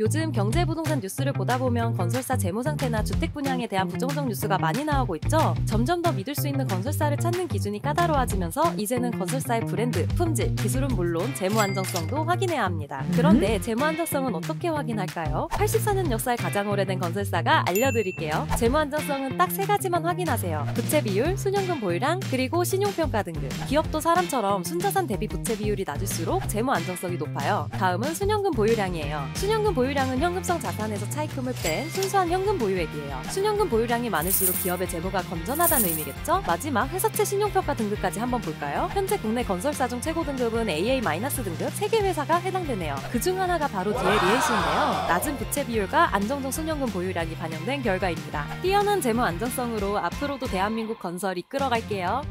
요즘 경제 부동산 뉴스를 보다 보면 건설사 재무 상태나 주택 분양에 대한 부정적 뉴스가 많이 나오고 있죠. 점점 더 믿을 수 있는 건설사를 찾는 기준이 까다로워지면서 이제는 건설사의 브랜드, 품질, 기술은 물론 재무 안정성도 확인해야 합니다. 그런데 재무 안정성은 어떻게 확인할까요? 84년 역사에 가장 오래된 건설사가 알려드릴게요. 재무 안정성은 딱 세 가지만 확인하세요. 부채 비율, 순현금 보유량, 그리고 신용평가 등급. 기업도 사람처럼 순자산 대비 부채 비율이 낮을수록 재무 안정성이 높아요. 다음은 순현금 보유량이에요. 순현금 보유량은 현금성 자산에서 차입금을 뺀 순수한 현금 보유액이에요. 순현금 보유량이 많을수록 기업의 재무가 건전하다는 의미겠죠? 마지막 회사채 신용평가 등급까지 한번 볼까요? 현재 국내 건설사 중 최고 등급은 AA- 등급 3개 회사가 해당되네요. 그 중 하나가 바로 DLENC인데요. 낮은 부채 비율과 안정적 순현금 보유량이 반영된 결과입니다. 뛰어난 재무 안정성으로 앞으로도 대한민국 건설 이끌어갈게요.